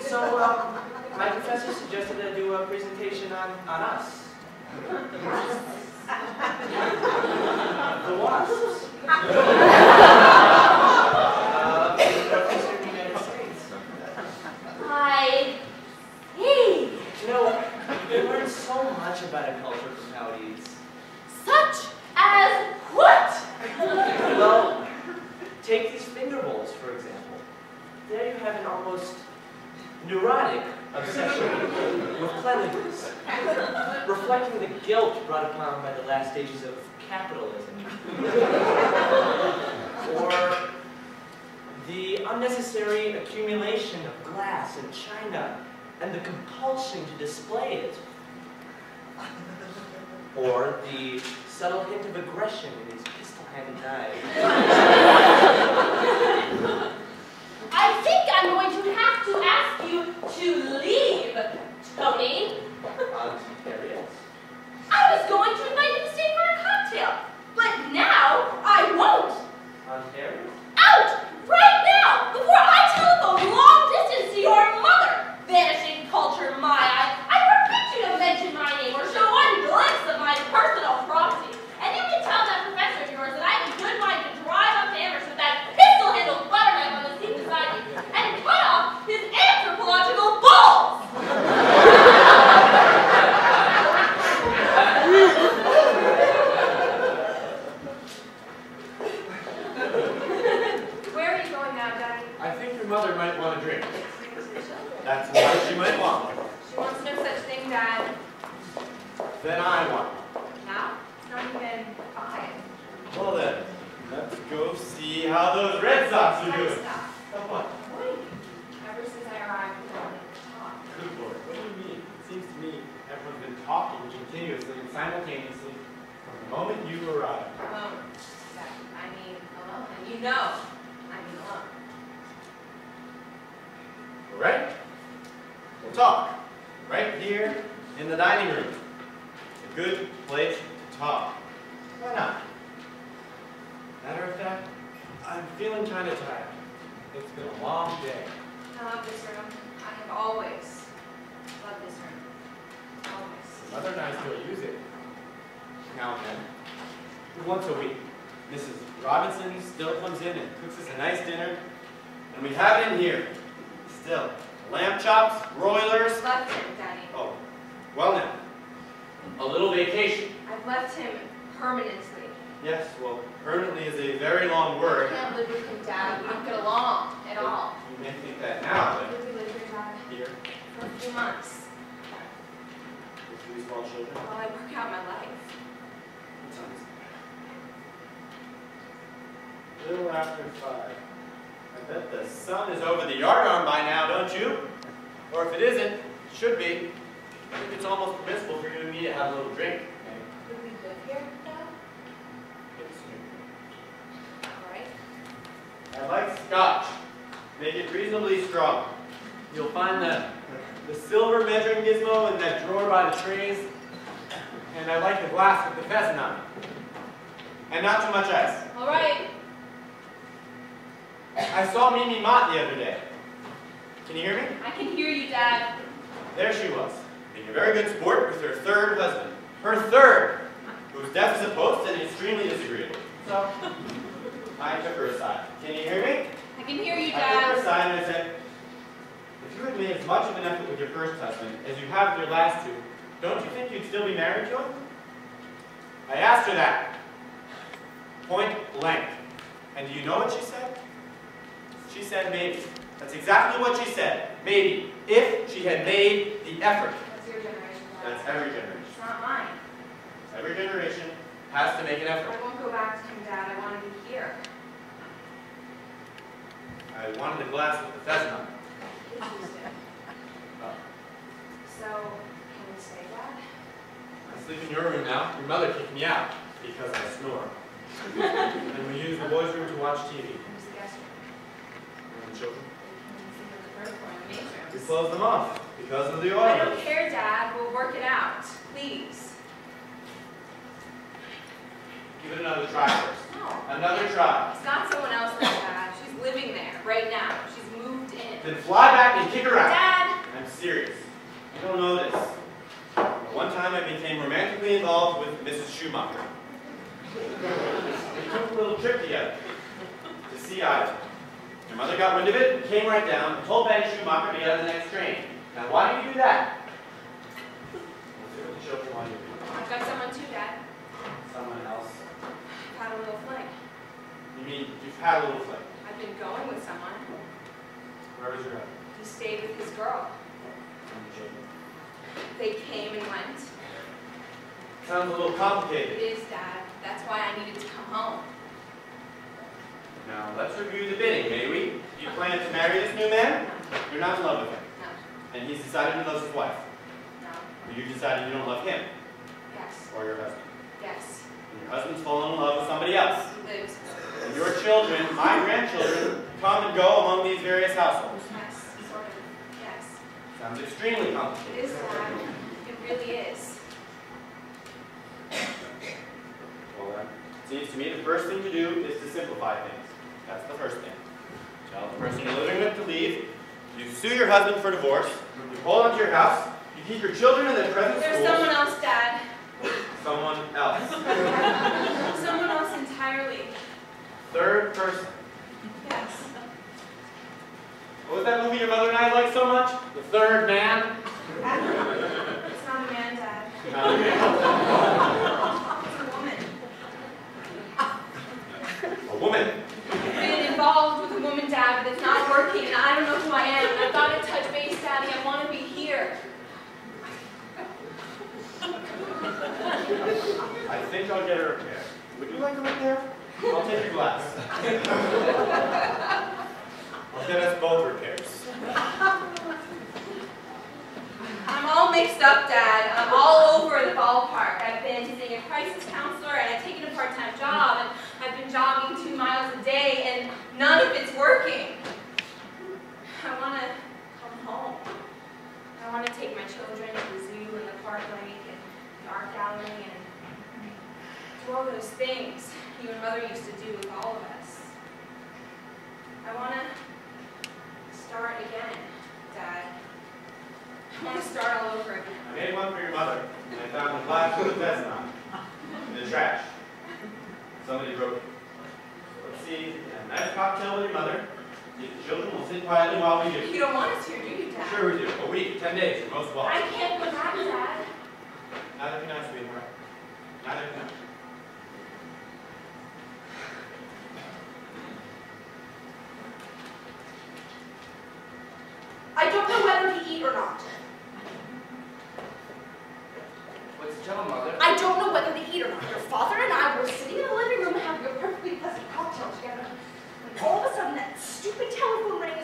So uh, my professor suggested I do a presentation on, on us. The wasps. uh, in northeastern United States.
I see.
You know, we learn so much about a culture from how it eats.
Such as what?
Well, take these finger bowls, for example. There you have an almost neurotic obsession with cleanliness, reflecting the guilt brought upon by the last stages of capitalism. or the unnecessary accumulation of glass and china and the compulsion to display it. Or the subtle hint of aggression in his pistol-handed knives.
I I'm going to have to ask you to leave, Tony.
Aunt Harriet?
I was going to invite you to stay for a cocktail, but now I won't.
Aunt Harriet?
Out! Right now! Before I telephone long distance to your mother! Vanishing culture, my eye. I forbid you to mention my name or show one glimpse of my personal property. And you can tell that professor of yours that I have a good mind to drive up to Amherst with that pistol-handled butter knife on the seat beside me and cut off his anthropological balls!
mother might want a drink. That's what she might want.
She wants no such thing, Dad.
Then I want.
Now? It's not even five.
Well then, let's go see how those Red Sox are doing. Come on.
Ever since I arrived, we've only talked.
Good lord, what do you mean? It seems to me everyone's been talking continuously and simultaneously from the moment you arrived.
Alone. I mean alone. And you know I mean alone.
All right? We'll talk. Right here in the dining room. A good place to talk. Why not? Matter of fact, I'm feeling kind of tired. It's been a long day.
I love this room. I have always loved this room. Always.
Mother and I still use it. Now and then. Once a week. Mrs. Robinson still comes in and cooks us a nice dinner. And we have it in here. Still. Lamb chops, broilers.
Left him, Daddy.
Oh, well now. A little vacation.
I've left him permanently.
Yes, well, permanently is a very long word.
I can't live with him, Dad. We don't get along at all.
You may think that now,
Where do we live here, Dad?
here,
For a few months.
with three small children.
While I work out my life.
What time is it? Little after five. I bet the sun is over the yardarm by now, don't you? Or if it isn't, it should be. I think it's almost permissible for you and me to have a little drink.
Could we live here, Dad? Alright.
I like scotch. Make it reasonably strong. You'll find the, the silver measuring gizmo in that drawer by the trees. And I like the glass with the pheasant on it. And not too much ice.
Alright.
I saw Mimi Mott the other day. Can you hear me?
I can hear you, Dad.
There she was, being a very good sport with her third husband. Her third, who was deaf as a post and extremely disagreeable. So, I took her aside. Can you hear me?
I can hear you, Dad.
I took her aside and I said, if you had made as much of an effort with your first husband as you have with your last two, don't you think you'd still be married to him? I asked her that. Point blank. And do you know what she said? She said maybe. That's exactly what she said. Maybe. If she had made the effort.
That's your generation,
That's every generation.
It's not mine.
Every generation has to make an effort.
I won't go back to him, Dad. I want to be here.
I wanted the glass with the pheasant on it. Oh.
So, can we stay, Dad?
I sleep in your room now. Your mother kicked me out because I snore. and we use the boys' room to watch TV.
We rooms?
close them off because of the oil.
I don't care, Dad. We'll work it out. Please.
Give it another try first.
No.
Another try.
It's not someone else, Dad. She's living there right now. She's moved in.
Then fly back and kick her out.
Dad!
I'm serious. You don't know this. One time I became romantically involved with Mrs. Schumacher. We took a little trip together to Sea Island. Your mother got wind of it and came right down and told Betty Schumacher to get on the next train. Now, why do you do that? We'll see what the children want you to do.
I've got someone too, Dad.
Someone else.
I've had a little fling.
You mean you've had a little fling?
I've been going with someone.
Where was your husband?
He stayed with his girl.
And the?
They came and went.
Sounds a little complicated.
It is, Dad. That's why I needed to come home.
Now, let's review the bidding, may we? Do you plan to marry this new man? You're not in love with him.
No.
And he's decided he loves his wife.
No.
Or you decided you don't love him
Yes.
or your husband.
Yes.
And your husband's fallen in love with somebody else.
He lives.
And your children, my grandchildren, come and go among these various households.
Yes. Sort of. Yes.
Sounds extremely
It
complicated.
is, Dad. It really is.
Well then, it seems to me the first thing to do is to simplify things. That's the first thing. Tell the person you're living with to leave. You sue your husband for divorce. You hold on to your house. You keep your children in their present
There's
schools.
someone else, Dad.
Someone else.
someone else entirely.
Third person.
Yes.
What was that movie your mother and I liked so much? The Third Man?
It's not a man, Dad.
Not a man.
It's a woman.
A woman.
I've involved with a woman, Dad, but it's not working, and I I don't know who I am, and I thought I'd touch base, Daddy. I want to be here.
I think I'll get her a repair. Would you like a repair? I'll take your glass. I'll get us both repairs.
I'm all mixed up, Dad. I'm all over the ballpark. I've been seeing a crisis counselor, and I've taken a part-time job, and I've been jogging two miles a day, and none of it's working. I want to come home. I want to take my children to the zoo and the park lake and the art gallery and do all those things you and Mother used to do with all of us. I want to start again, Dad. I want to start all over again.
I made one for your mother, and I found the glass with the vest on in the trash. Somebody broke it. Let's see, a nice cocktail with your mother. The children will sit quietly while we do.
You don't want us here, do you, Dad?
Sure we do. A week, ten days, most of all.
I can't go back, Dad.
Neither can I, sweetheart. Neither can I.
I don't know whether to eat or not. I don't know whether to eat or not. Your father and I were sitting in the living room having a perfectly pleasant cocktail together. When all of a sudden that stupid telephone rings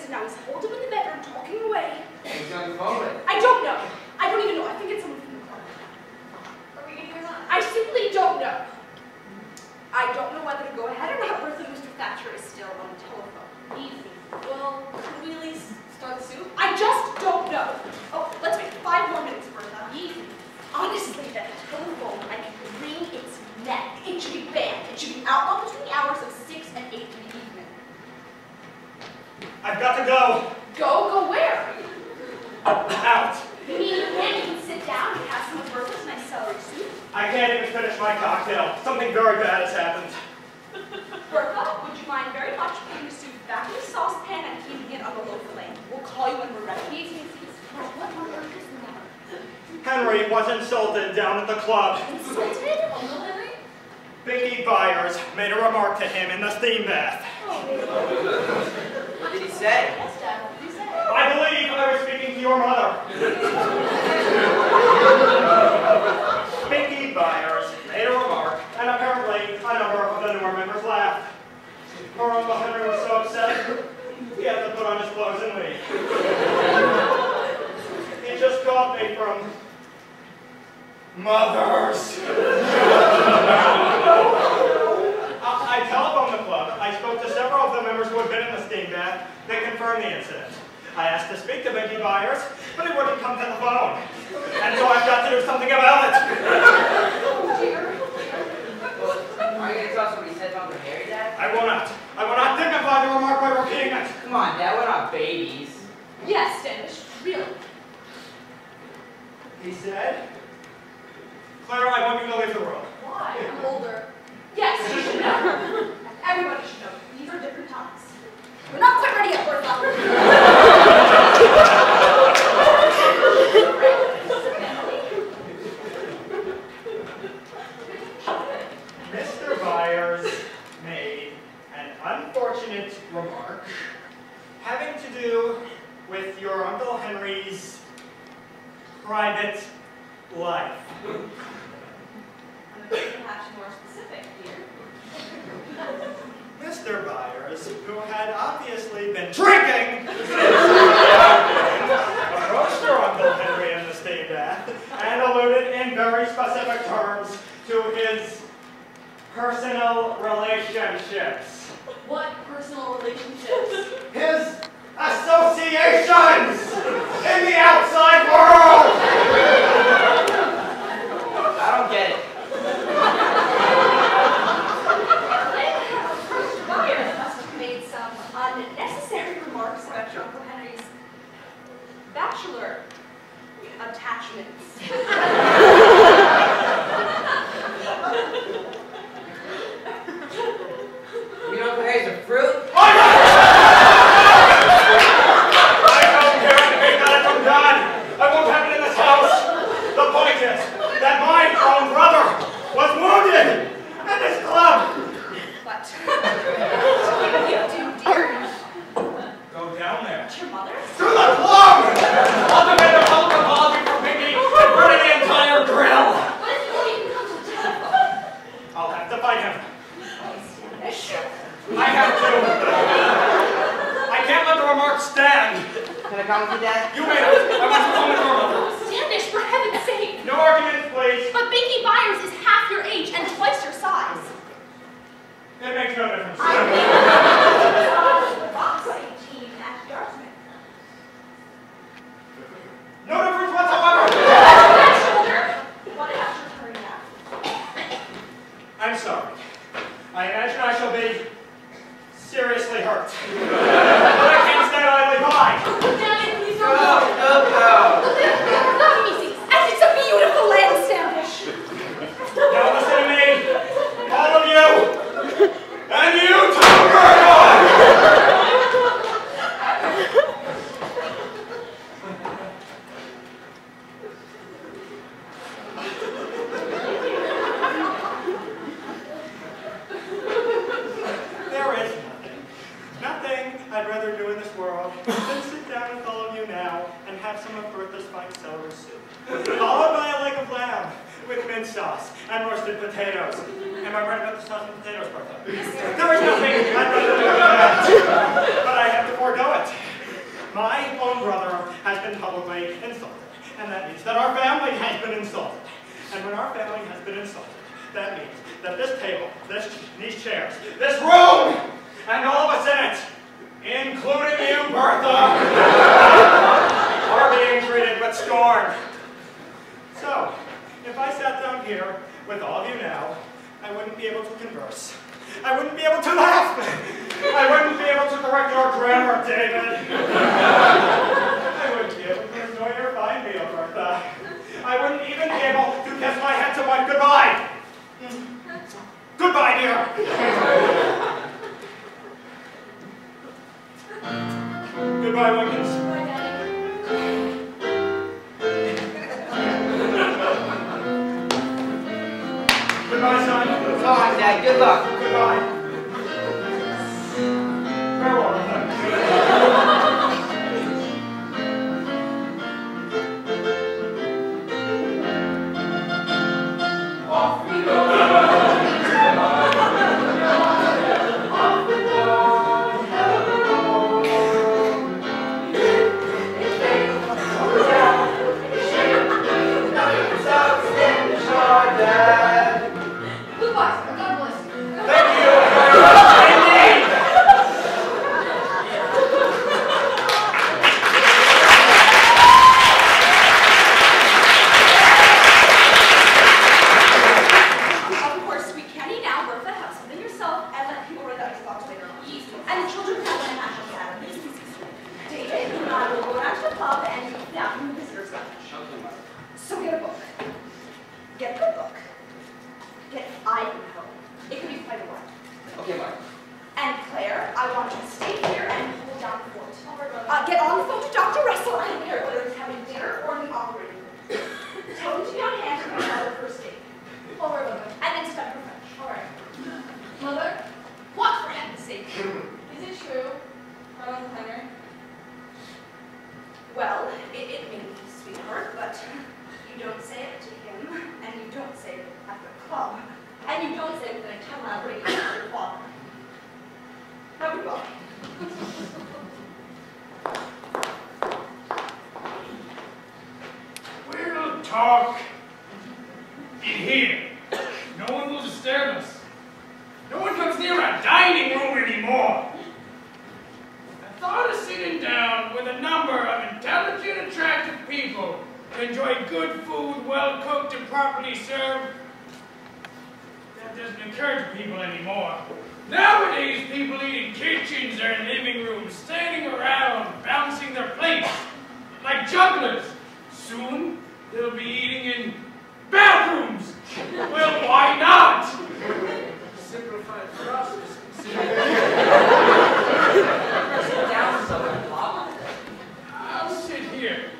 here.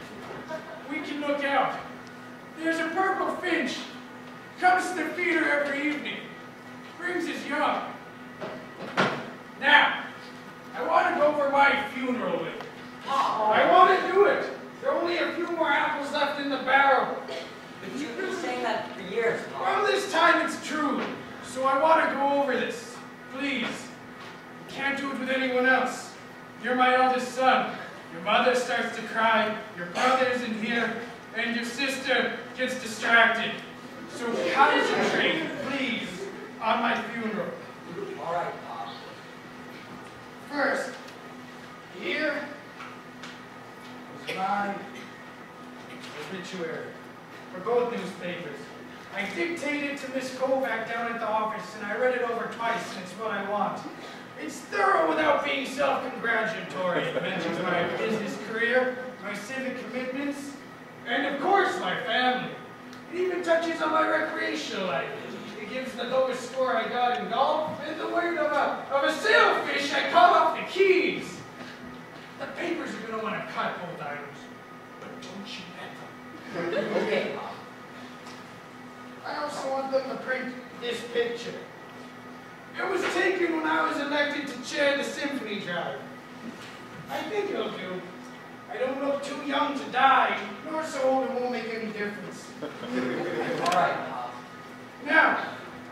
We can
look
out. There's a purple finch. Comes to the feeder every evening. Brings his young. Now, I want to go
for
my funeral with.
Oh. I want to
do
it. There are only a few more apples left in the barrel. But you've been saying that for years, Paul. Well, this time it's true. So I want to
go
over this. Please. Can't do it with
anyone else. You're my eldest son
starts to cry, your brother's in here, and your sister gets distracted. So concentrate, please, on my funeral.
All right, Pop.
First, here is my obituary for both newspapers. I dictated to Miss Kovac down at the office, and I read it over twice, and it's what I want. It's thorough without being self-congratulatory. It mentions my business career, my civic commitments, and of course my family. It even touches on my recreational life. It gives the lowest score I got in golf, and the word of a, of a sailfish I caught off the Keys. The papers are gonna want to cut both items, but don't you let them.
Okay.
I also want them to print this picture. It was taken when I was elected to chair the symphony drive. I think it'll do. I don't look too young to die, nor so old it won't make any difference.
All right, Pop.
Now,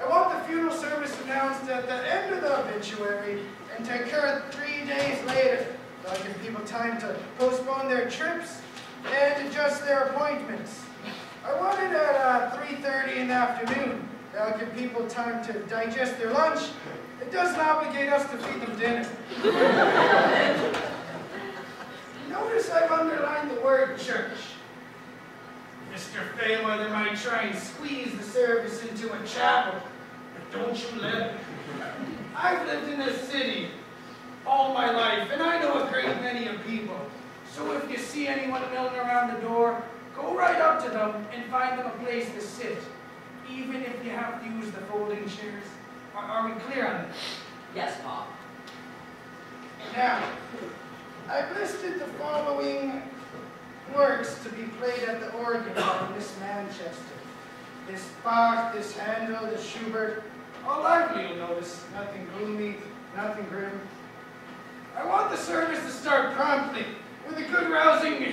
I want the funeral service announced at the end of the obituary and to occur three days later. That'll give people time to postpone their trips and adjust their appointments. I want it at uh, 3.30 in the afternoon. That'll give people time to digest their lunch. It doesn't obligate us to feed them dinner. Notice I've underlined the word church. Mr. Fairweather might try and squeeze the service into a chapel, but don't you let him. I've lived in this city all my life, and I know a great many of people. So if you see anyone milling around the door, go right up to them and find them a place to sit, even if you have to use the folding chairs. Are, are we clear on this?
Yes, Pop.
Now, I've listed the following works to be played at the organ by Miss Manchester. This Bach, this Handel, this Schubert, all lively you'll notice, nothing gloomy, nothing grim. I want the service to start promptly with a good rousing hymn.